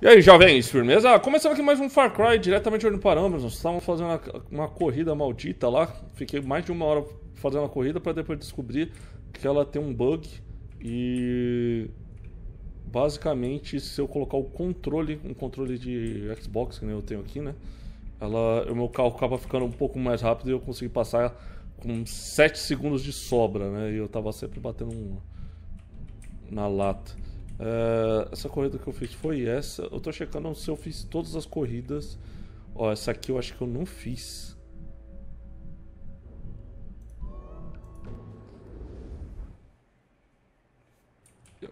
E aí, jovens, firmeza? Começando aqui mais um Far Cry, diretamente olhando parâmetros. Nós estávamos fazendo uma, uma, corrida maldita lá. Fiquei mais de uma hora fazendo a corrida para depois descobrir que ela tem um bug. E basicamente, se eu colocar o controle, um controle de Xbox, que eu tenho aqui, né? Ela, o meu carro acaba ficando um pouco mais rápido e eu consegui passar com 7 segundos de sobra, né? E eu tava sempre batendo um, na lata. Uh, essa corrida que eu fiz foi essa. Eu tô checando se eu fiz todas as corridas. Ó, essa aqui eu acho que eu não fiz.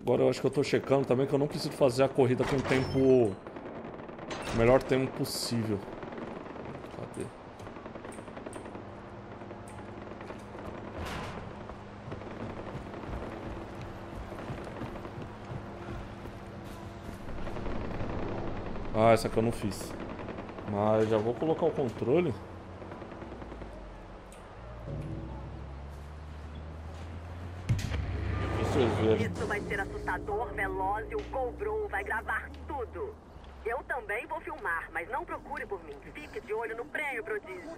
Agora eu acho que eu tô checando também que eu não preciso fazer a corrida com o tempo... O melhor tempo possível. Cadê? Ah, essa aqui eu não fiz. Mas já vou colocar o controle. Isso vai ser assustador, veloz e o GoPro vai gravar tudo. Eu também vou filmar, mas não procure por mim. Fique de olho no prêmio, prodígio.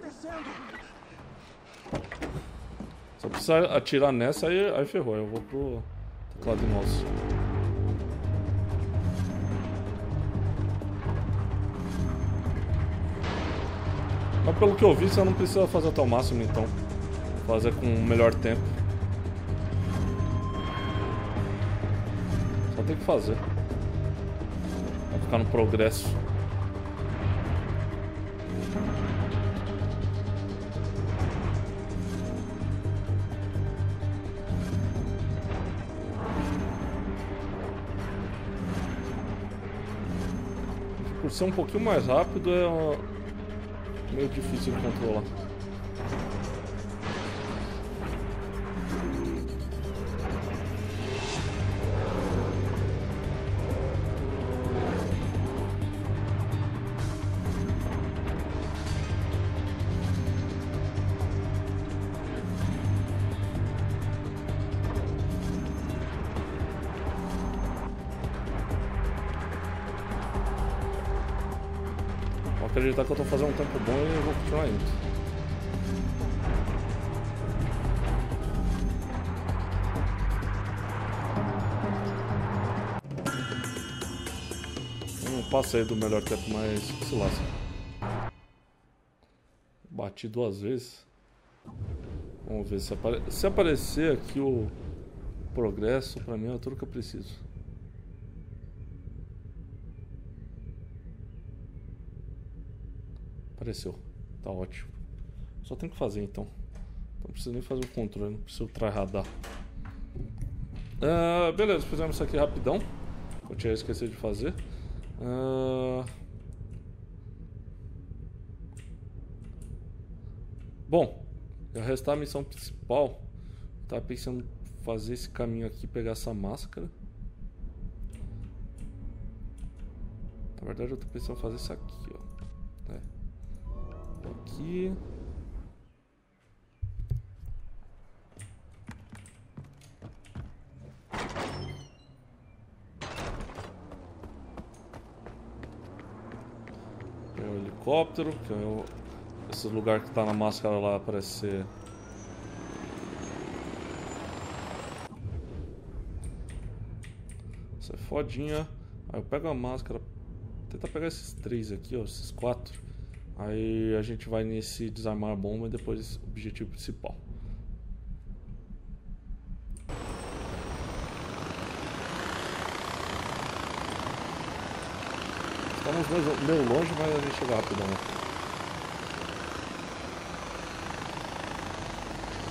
Se eu precisar atirar nessa, aí, aí ferrou. Eu vou pro teclado de mouse. Mas pelo que eu vi, você não precisa fazer até o máximo, então. Fazer com o melhor tempo. Só tem que fazer. Vai ficar no progresso. Por ser um pouquinho mais rápido, é meio difícil de controlar. Acreditar que eu tô fazendo um tempo bom e eu vou continuar indo. Passei do melhor tempo, mas se lasca. Bati duas vezes. Vamos ver se, apare... se aparecer aqui o progresso, pra mim é tudo que eu preciso. Apareceu. Tá ótimo. Só tem que fazer então. Não preciso nem fazer o controle, não preciso tryhardar. Uh, beleza, fizemos isso aqui rapidão. Eu tinha esquecido de fazer. Uh... Bom, já restar a missão principal. Tava pensando em fazer esse caminho aqui, pegar essa máscara. Na verdade eu tô pensando em fazer isso aqui, ó aqui. Tem o helicóptero, que é o, esse lugar que tá na máscara lá parece ser... Essa é fodinha. Aí eu pego a máscara, tentar pegar esses três aqui, ó, esses quatro. Aí a gente vai nesse desarmar a bomba e depois objetivo principal. Estamos meio longe, mas a gente chega rápido, né?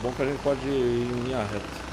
Bom que a gente pode ir em linha reta.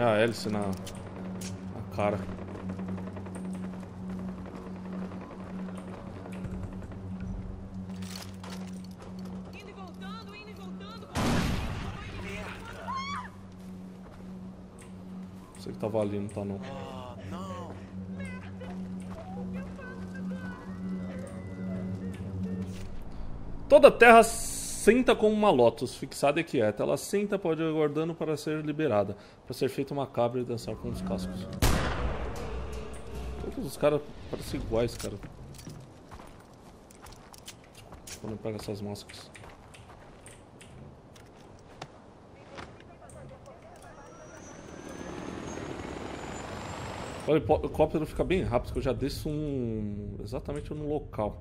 Tomei a hélice na, na cara. Você que tava ali, não tá não. Ah, não. Toda terra senta como uma lotus, fixada e quieta. Ela senta, pode ir aguardando para ser liberada, para ser feita uma cabra e dançar com os cascos. Todos os caras parecem iguais, cara. Quando eu essas máscaras. O helicóptero fica bem rápido, porque eu já desço um... exatamente no local.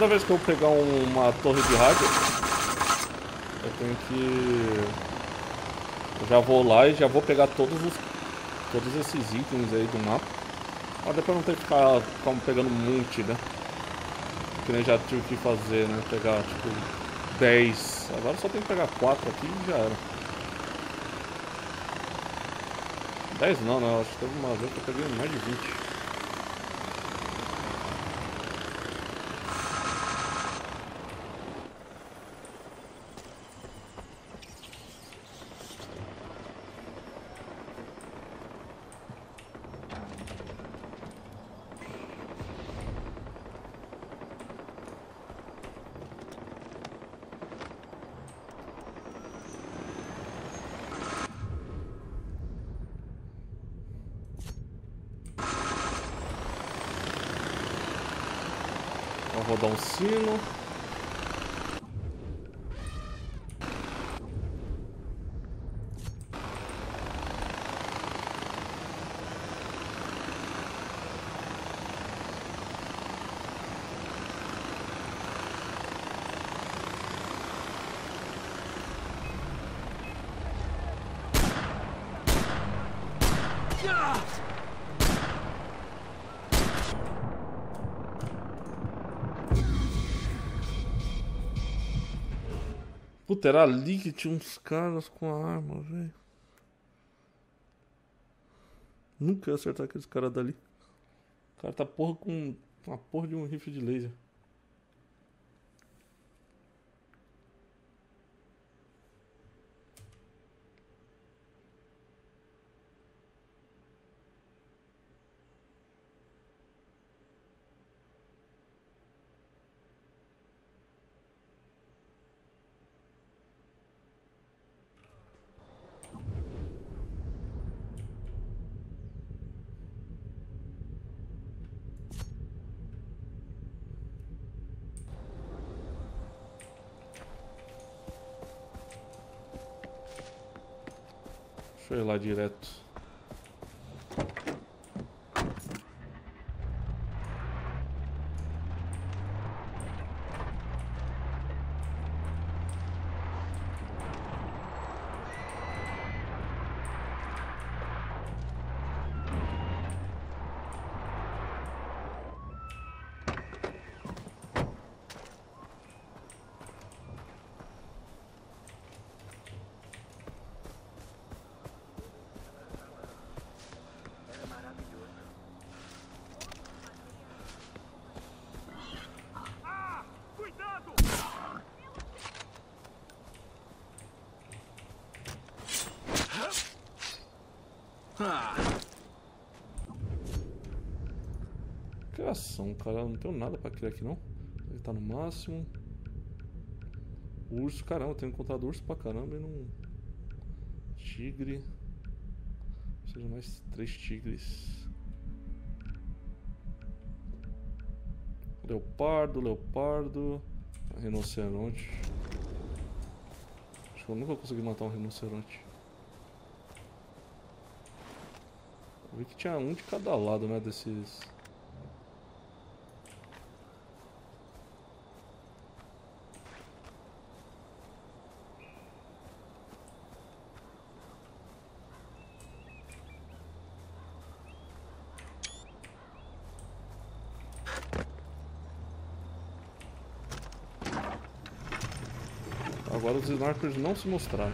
Toda vez que eu pegar um- uma torre de rádio, eu tenho que. Eu já vou lá e já vou pegar todos os. Todos esses itens aí do mapa. Pra depois não ter que ficar, ficar pegando um monte, né? Que nem já tive que fazer, né? Pegar tipo 10. Agora só tem que pegar 4 aqui e já era. 10 não, né? Acho que teve uma vez que eu peguei mais de 20. Vou rodar um sino. Puta, era ali que tinha uns caras com a arma, velho. Nunca ia acertar aqueles caras dali. O cara tá porra com uma porra de um rifle de laser. Ir lá direto. Criação, cara. Eu Não tenho nada pra criar aqui, não. Ele tá no máximo. Urso, caramba. Eu tenho encontrado urso pra caramba e não... Tigre. Seja, mais três tigres. Leopardo, leopardo. Rinoceronte. Acho que eu nunca consegui matar um rinoceronte. Eu vi que tinha um de cada lado, né, desses... Snipers não se mostraram.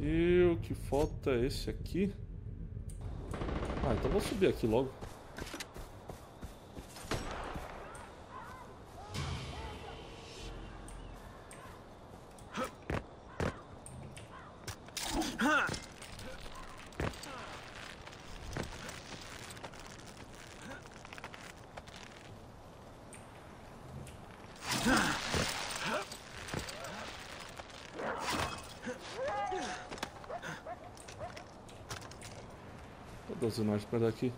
E o que falta é esse aqui. Ah, então vou subir aqui logo. Cadê os sinais pra daqui?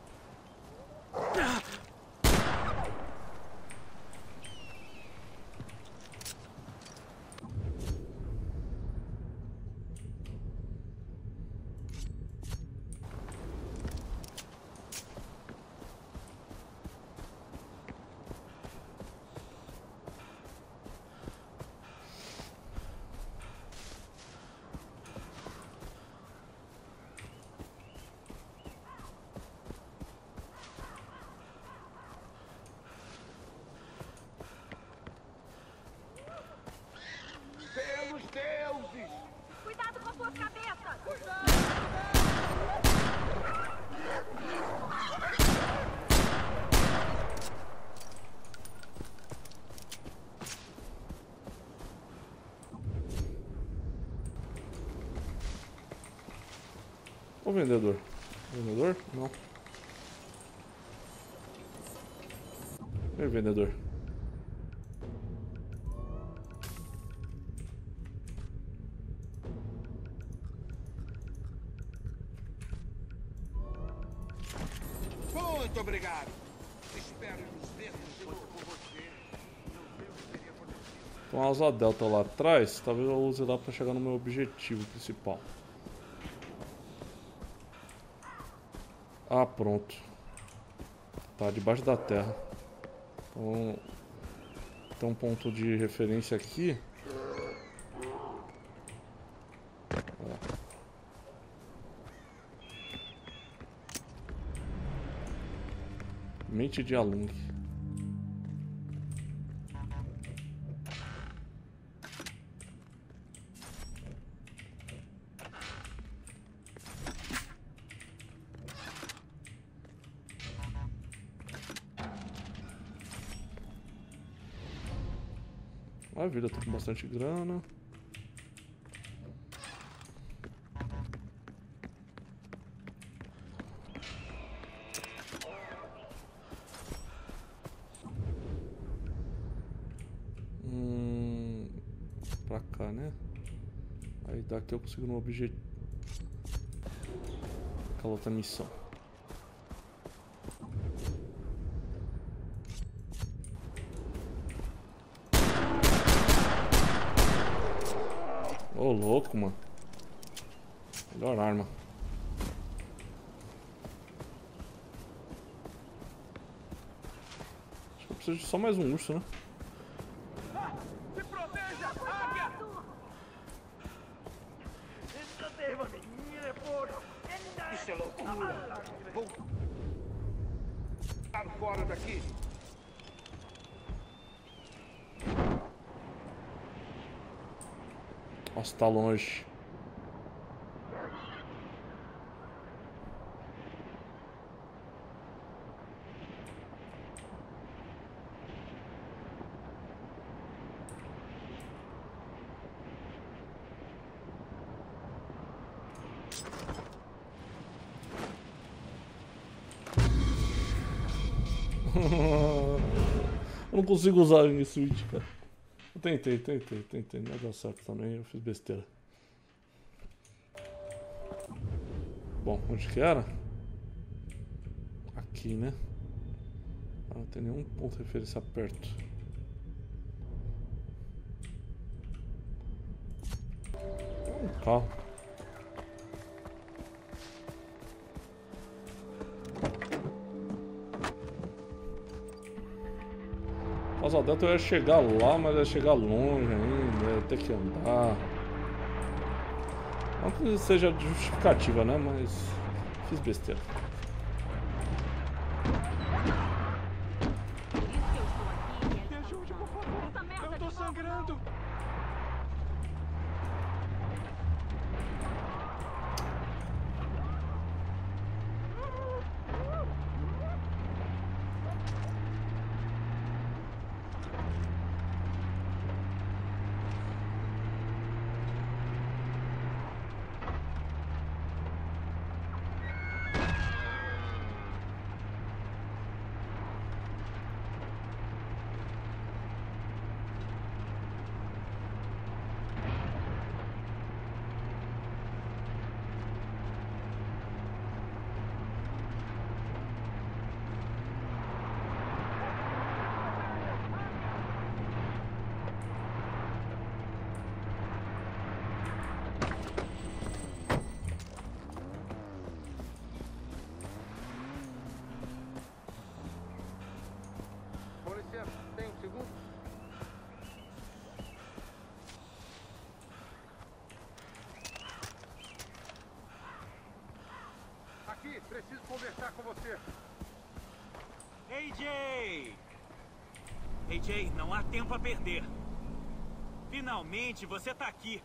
Pelos deuses! Cuidado com as suas cabeças! O vendedor. Vendedor? Não. Aí, vendedor? Muito obrigado! Espero nos ver de novo com você. Tem uma asa delta lá atrás. Talvez eu use lá pra chegar no meu objetivo principal. Ah, pronto. Tá debaixo da terra. Então, tem um ponto de referência aqui. Mente de Alung. Bastante grana. Hum, pra cá, né? Aí daqui eu consigo no objetivo. Aquela outra missão. Ô louco, mano. Melhor arma. Acho que eu preciso de só mais um urso, né? Tá longe. Eu não consigo usar em Switch, cara. Tentei, tentei, tentei. Não deu certo também, eu fiz besteira. Bom, onde que era? Aqui, né? Ah, não tem nenhum ponto de referência perto. Um carro. Asa Delta eu ia chegar lá, mas ia chegar longe ainda, ia ter que andar. Não que seja justificativa, né? Mas fiz besteira. atirando! Com licença, tem um segundo? Aqui, preciso conversar com você. AJ! AJ, não há tempo a perder. Finalmente você tá aqui.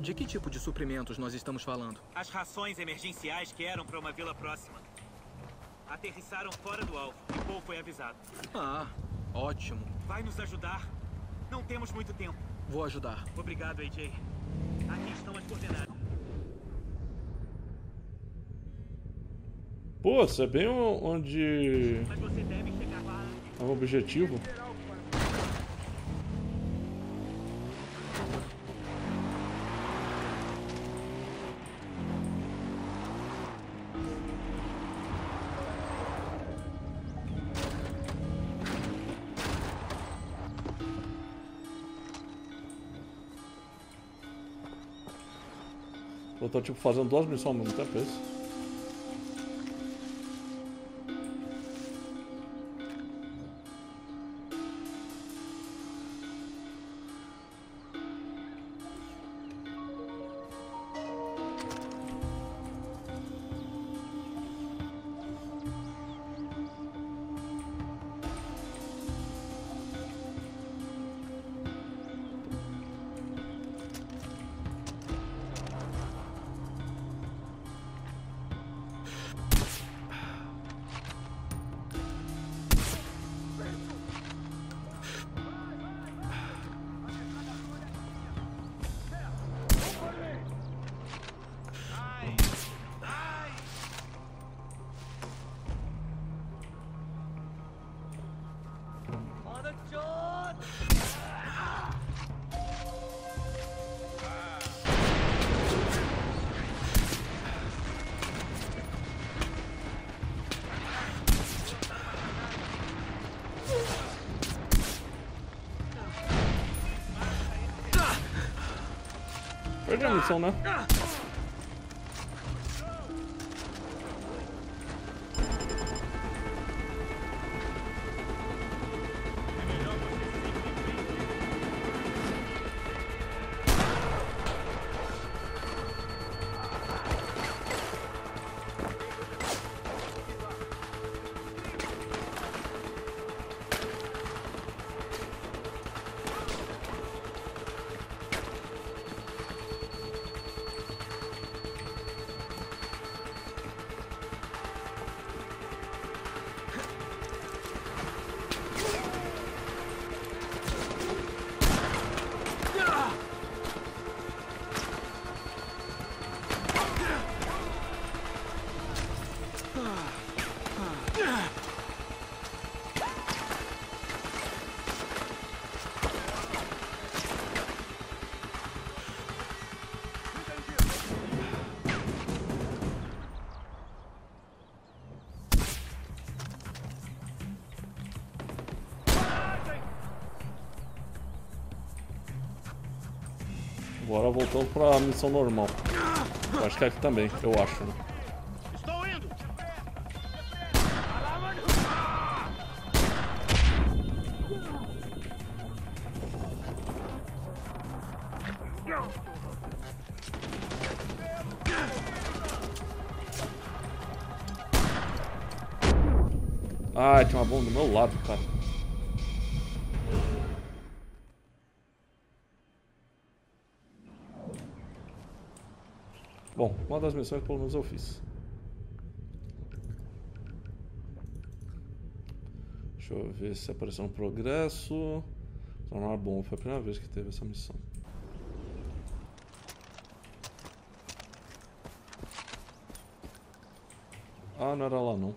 De que tipo de suprimentos nós estamos falando? As rações emergenciais que eram para uma vila próxima. Aterrissaram fora do alvo e Paul foi avisado. Ah, ótimo. Vai nos ajudar? Não temos muito tempo. Vou ajudar. Obrigado, AJ. Aqui estão as coordenadas. Pô, isso é bem onde é o objetivo. Eu tô tipo fazendo duas missões ao mesmo tempo, é isso? Perdi a voltamos pra missão normal. Eu acho que é aqui também, eu acho, né? Das missões pelo menos eu fiz. Deixa eu ver se apareceu um progresso. Tornar bom, foi a primeira vez que teve essa missão. Ah, não era lá não.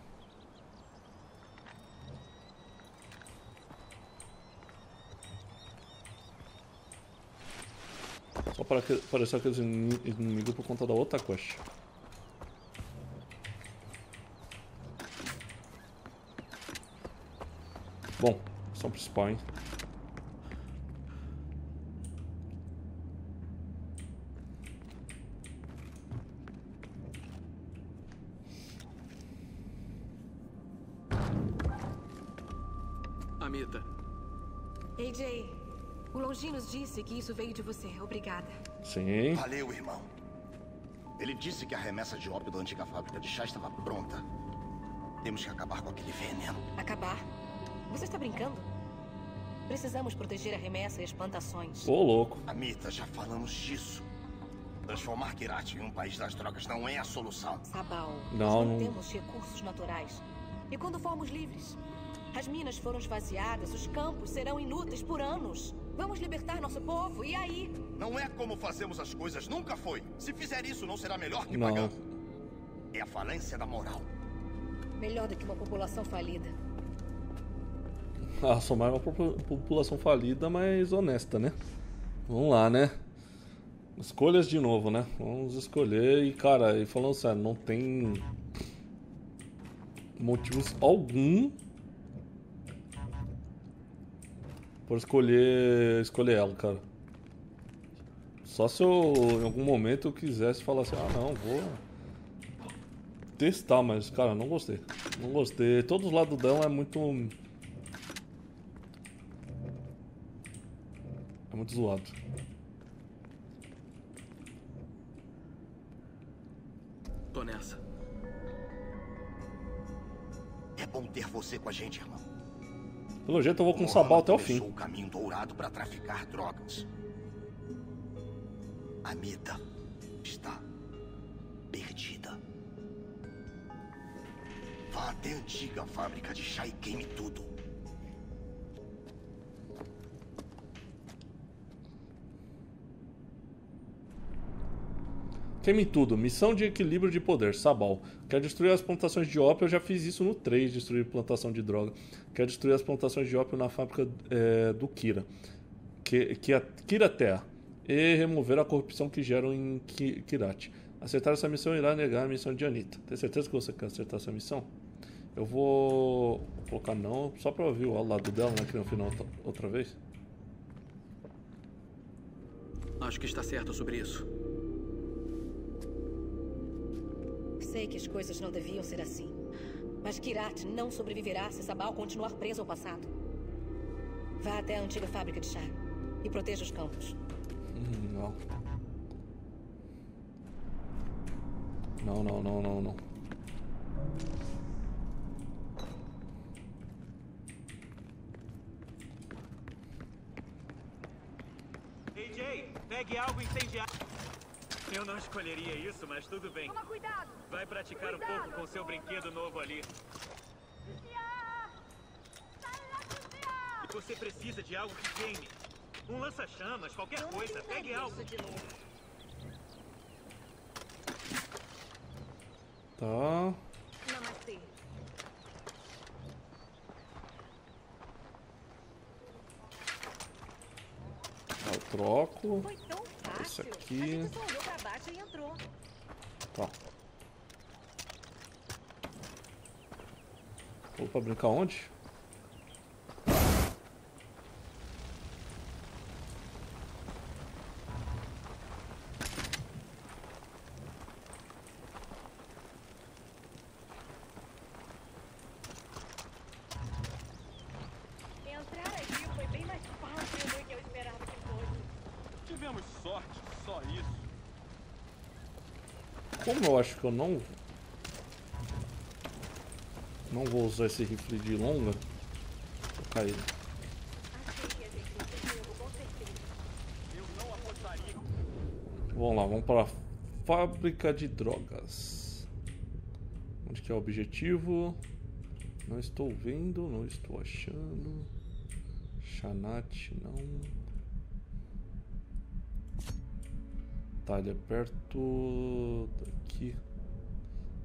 Só para aparecer aqueles ini- inimigos por conta da outra quest. Bom, missão principal, hein? Disse que isso veio de você. Obrigada. Sim. Valeu, irmão. Ele disse que a remessa de ópio da antiga fábrica de chá estava pronta. Temos que acabar com aquele veneno. Acabar? Você está brincando? Precisamos proteger a remessa e as plantações. Ô, louco. Amita, já falamos disso. Transformar Kirat em um país das drogas não é a solução. Sabal, Não, nós não não- temos recursos naturais. E quando formos livres? As minas foram esvaziadas, os campos serão inúteis por anos. Vamos libertar nosso povo, e aí? Não é como fazemos as coisas, nunca foi. Se fizer isso, não será melhor que Não. pagar. É a falência da moral. Melhor do que uma população falida. Ah, somar uma popu- população falida, mas honesta, né? Vamos lá, né? Escolhas de novo, né? Vamos escolher e, cara, e falando sério, não tem motivos algum por escolher escolher ela, cara. Só se eu em algum momento eu quisesse falar assim, ah não, vou testar, mas cara, não gostei. Não gostei. Todos os lados dela é muito É muito zoado. tô nessa. É bom ter você com a gente, irmão. Pelo jeito eu vou com o Sabal até o fim. o caminho dourado para traficar drogas. Amita está perdida. Vá até a antiga fábrica de chá e queime tudo. Queime tudo. Missão de equilíbrio de poder. Sabal. Quer destruir as plantações de ópio. Eu já fiz isso no 3, destruir plantação de droga. Quer destruir as plantações de ópio na fábrica é, do Kira. Que, que a Kira Terra. E remover a corrupção que geram em Ki- Kirat. Acertar essa missão irá negar a missão de Anitta. Tem certeza que você quer acertar essa missão? Eu vou colocar não, só pra ouvir o lado dela, né? Que no final outra- outra vez. Acho que está certo sobre isso. Sei que as coisas não deviam ser assim. Mas Kirat não sobreviverá se Sabal continuar preso ao passado. Vá até a antiga fábrica de chá e proteja os campos. Hum, Não. Não, não, não, não, não. AJ, pegue algo incendiário. Eu não escolheria isso, mas tudo bem. Toma cuidado! Vai praticar um pouco com seu brinquedo novo ali. Você precisa de algo que queime. Um lança-chamas, qualquer coisa. Pegue algo. de novo. Tá. Namastê. Eu troco. Foi tão fácil. Esse aqui. Tá. Vou pra brincar onde? Entrar aqui foi bem mais fácil do que eu esperava que fosse. Tivemos sorte, só isso. Como eu acho que eu não. Não vou usar esse rifle de longa. Vou cair. A. Vamos lá, vamos pra fábrica de drogas. Onde que é o objetivo? Não estou vendo, não estou achando. Chanat, não. Tá, é perto daqui.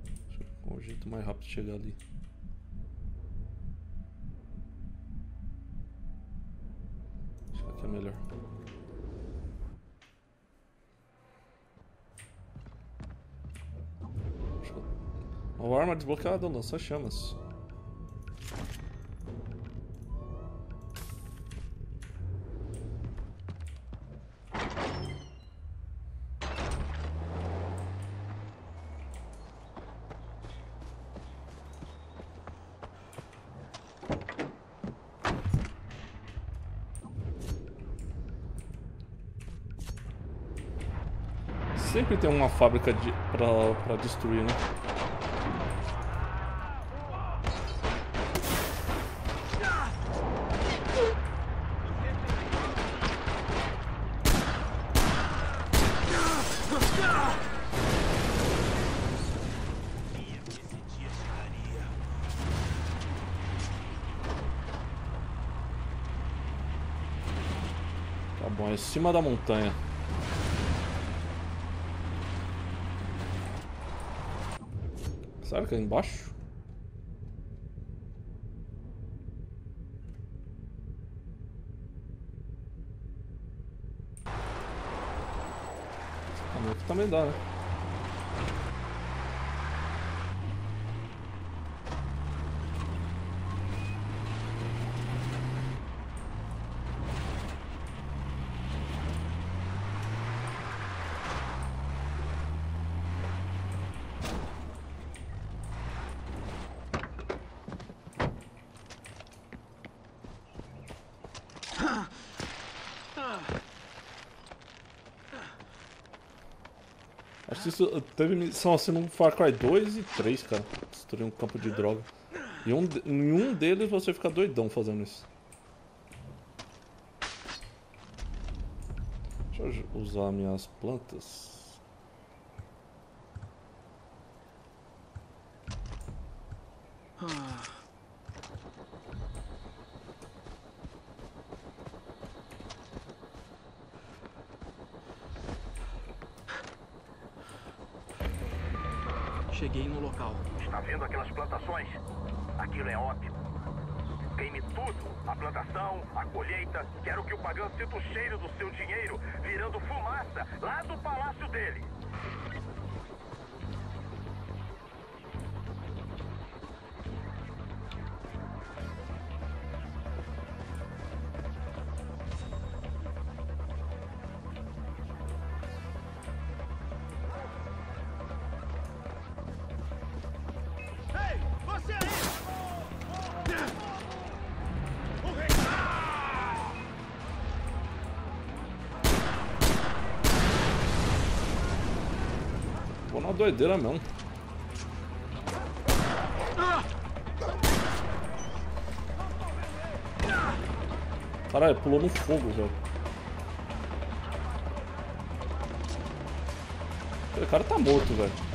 Deixa eu ver é o jeito mais rápido de chegar ali. Acho que aqui é melhor. Uma arma desbloqueada, lança chamas. Tem uma fábrica de, pra, pra destruir, né? Tá bom, é em cima da montanha. Sério que é embaixo? Aqui também dá, né? Acho que isso teve missão assim no Far Cry 2 e 3, cara. Destruir um campo de droga. E um, em um deles você fica doidão fazendo isso. Deixa eu usar minhas plantas. Cheguei no local. Está vendo aquelas plantações? Aquilo é ópio. Queime tudo. A plantação, a colheita. Quero que o pagão sinta o cheiro do seu dinheiro virando fumaça lá do palácio dele. Doideira mesmo. Caralho, pulou no fogo, velho. Aquele cara tá morto, velho.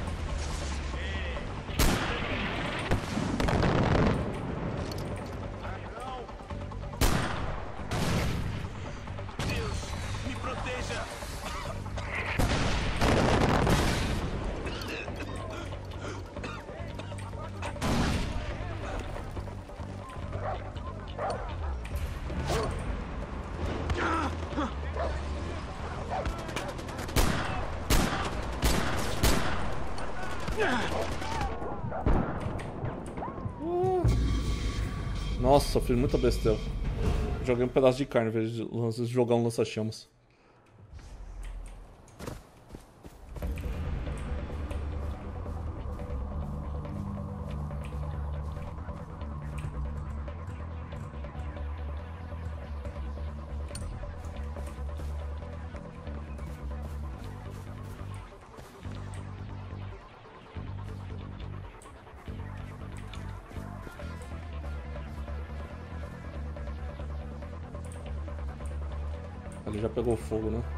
Nossa, fiz muita besteira. Joguei um pedaço de carne em vez de jogar um lança-chamas. Ali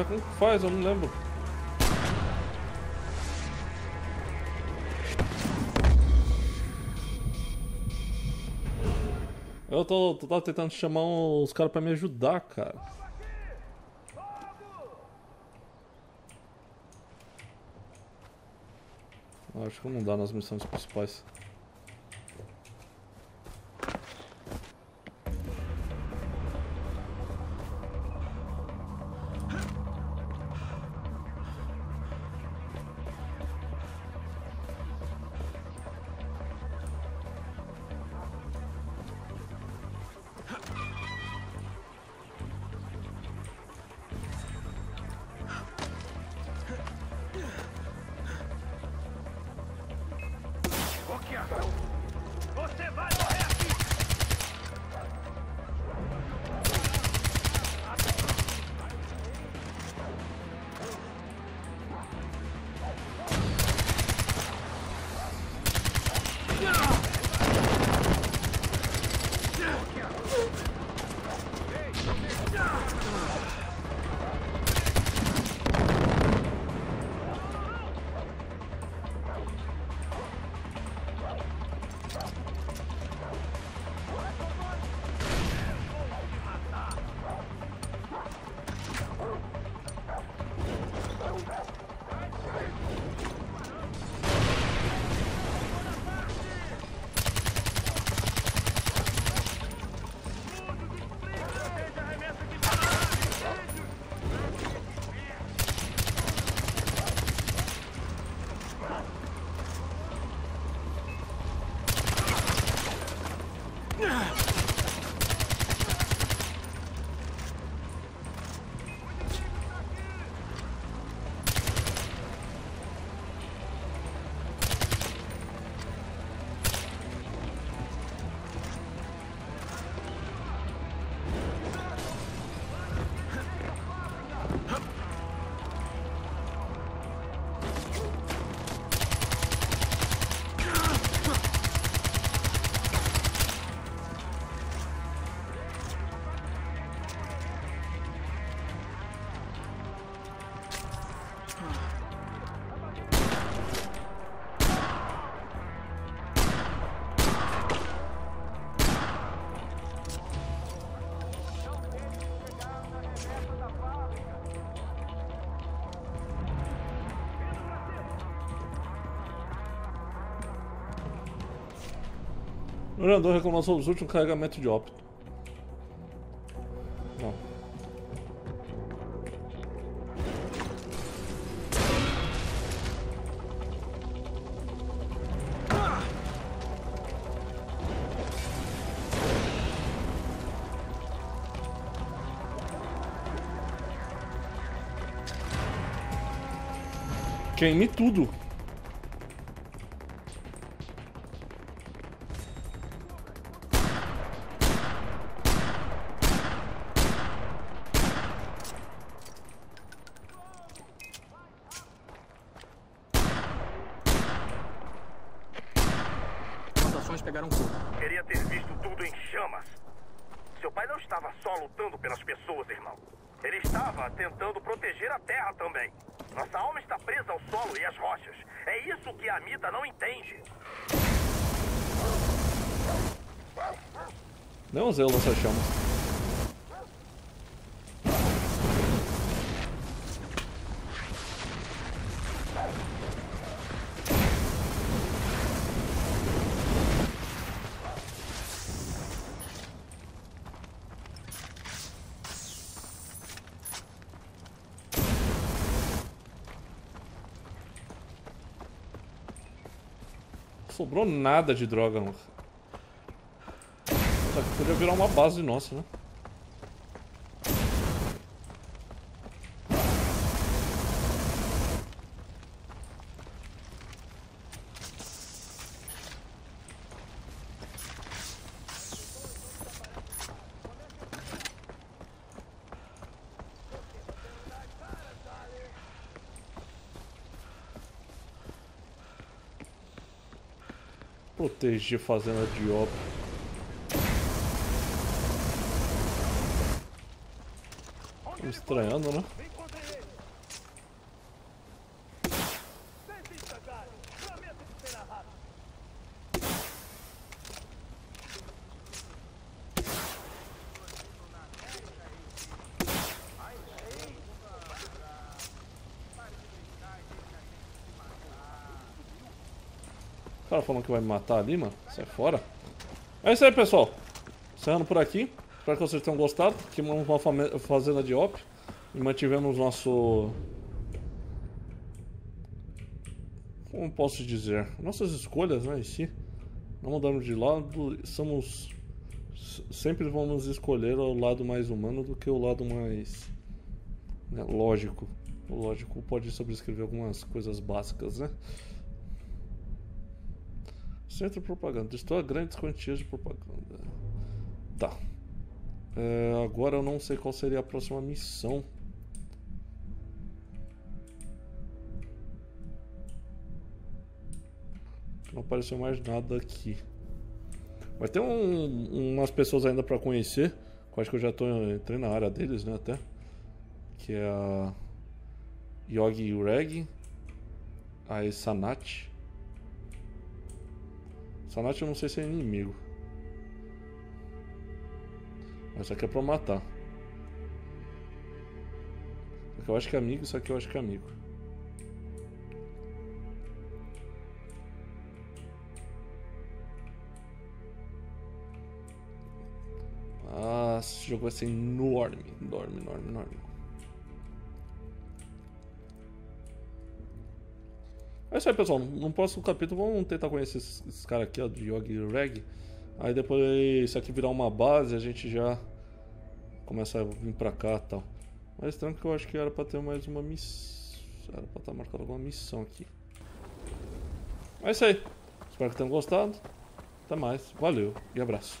É, como que faz? Eu não lembro. Eu tô, tô tava tentando chamar os caras pra me ajudar, cara. Acho que não dá nas missões principais. O reclamou sobre os últimos carregamentos de óbito. Não. Queime tudo. Pegaram fogo. Queria ter visto tudo em chamas. Seu pai não estava só lutando pelas pessoas, irmão. Ele estava tentando proteger a terra também. Nossa alma está presa ao solo e às rochas. É isso que a Amida não entende. Nem usei o lança-chamas. Sobrou nada de droga, mano. Só que podia virar uma base nossa, né? Proteger fazenda de me estranhando, né? Falando que vai me matar ali, mano. Sai fora. É isso aí, pessoal. Encerrando por aqui. Espero que vocês tenham gostado. Queimamos uma fazenda de ópio. E mantivemos nosso... Como posso dizer? Nossas escolhas, né, em si. Não mudamos de lado. Somos... Sempre vamos escolher o lado mais humano do que o lado mais... né, lógico. O lógico pode sobrescrever algumas coisas básicas, né? Centro propaganda. Destoa grandes quantias de propaganda. Tá. É, agora eu não sei qual seria a próxima missão. Não apareceu mais nada aqui. Vai ter um- umas pessoas ainda pra conhecer. eu acho que eu já tô entrei na área deles, né, até. Que é a Yogi Reg, a Sanat. Sanat eu não sei se é inimigo. Mas isso aqui é pra matar. Isso aqui eu acho que é amigo, isso aqui eu acho que é amigo. Ah, esse jogo vai ser enorme, enorme, enorme, enorme. É isso aí, pessoal. No próximo capítulo vamos tentar conhecer esses, esses caras aqui, ó, de Yogi Reg. Aí depois, se aqui virar uma base, a gente já começa a vir pra cá e tal. Mas tranquilo que eu acho que era pra ter mais uma missão. Era pra estar marcado alguma missão aqui. É isso aí. Espero que tenham gostado. Até mais. Valeu e abraço.